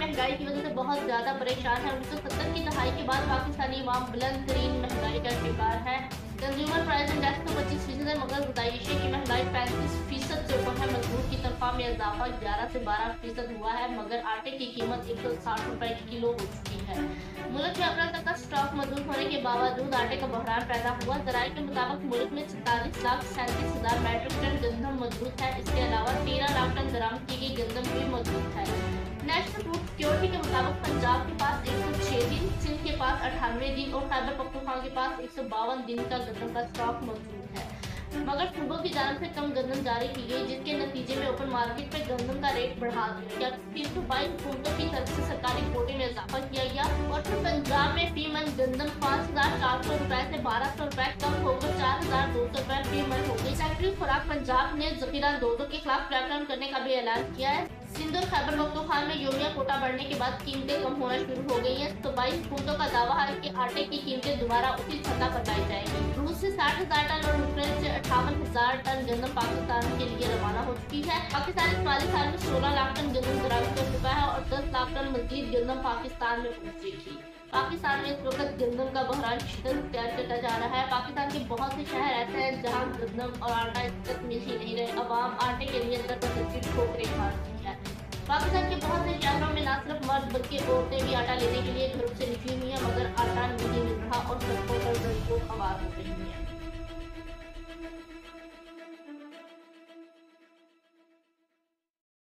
महँगाई की वजह से बहुत ज़्यादा परेशान है। उन्नीस सौ सत्तर की दहाई के बाद पाकिस्तानी अवाम बुलंद तरीन महँगाई का शिकार है। कंज्यूमर प्राइस इंडेक्स तो पच्चीस फ़ीसद है, मगर बताइए की महँगाई पैंतीस फ़ीसद से है। मजदूर की तनख्वाह में इजाफा ग्यारह से बारह फ़ीसद हुआ है, मगर आटे की कीमत एक सौ साठ रुपए किलो हो चुकी है। मुल्क में का स्टॉक मौजूद होने के बावजूद आटे का बहरान पैदा हुआ। जराये के मुताबिक मुल्क में सैतालीस लाख सैंतीस हज़ार मैट्रिक टन गंदम मौजूद है। इसके अलावा तेरह लाख टन बरामद की गई गंदम भी मौजूद है। नेशनल फ़ूड सिक्योरिटी के मुताबिक पंजाब के पास एक सौ छह दिन, सिंध के पास अठानवे दिन और खैबर पख्तूनख्वा के पास एक सौ बावन दिन का गंदम का स्टॉक मौजूद है। मगर सूबों की जानब से कम गंदम जारी की गई, जिसके नतीजे में ओपन मार्केट में गंदम का रेट बढ़ा दिया गया। तीन सौ बाईस हुकूमतों की तरफ़ से सरकारी कोटे में इजाफा किया गंदम पाँच हज़ार चार सौ रूपए ऐसी बारह सौ रूपए कम होकर चार हज़ार दो सौ रूपए हो गई। सेक्रेटरी खुराक पंजाब ने जखीरा दो के खिलाफ क्रैकडाउन करने का भी ऐलान किया है। सिंधु खैबर पख्तूनख्वा में यूरिया कोटा बढ़ने के बाद कीमतें कम होना शुरू हो गई हैं। तो बाईस हुकूमतों का दावा है कि आटे की कीमतें दोबारा उसी सतह पर लाई जाएगी। रूस से साठ हज़ार टन और यूक्रेन से अठावन हज़ार टन गंदम पाकिस्तान के लिए रवाना हो चुकी है। पाकिस्तान इस माली साल में सोलह लाख टन गंदम बरामद कर चुका है और लाख मजीद गंदम पाकिस्तान में पहुंचेगी पाकिस्तान में इस वक्त गंदम का बहरान शिदत तैयार करता जा रहा है। पाकिस्तान के बहुत से शहर ऐसे हैं जहाँ गंदम और आटा इस तक मिल ही नहीं रहे। अवाम आटे के लिए अंदर पर ठोकरे मारती है। पाकिस्तान के बहुत से शहरों में न सिर्फ़ मर्द बल्कि औरतें भी आटा लेने के लिए घरों से निकली हुई है, मगर आटा नहीं मिल रहा और सड़कों पर लड़कों आवाज़ हो रही है।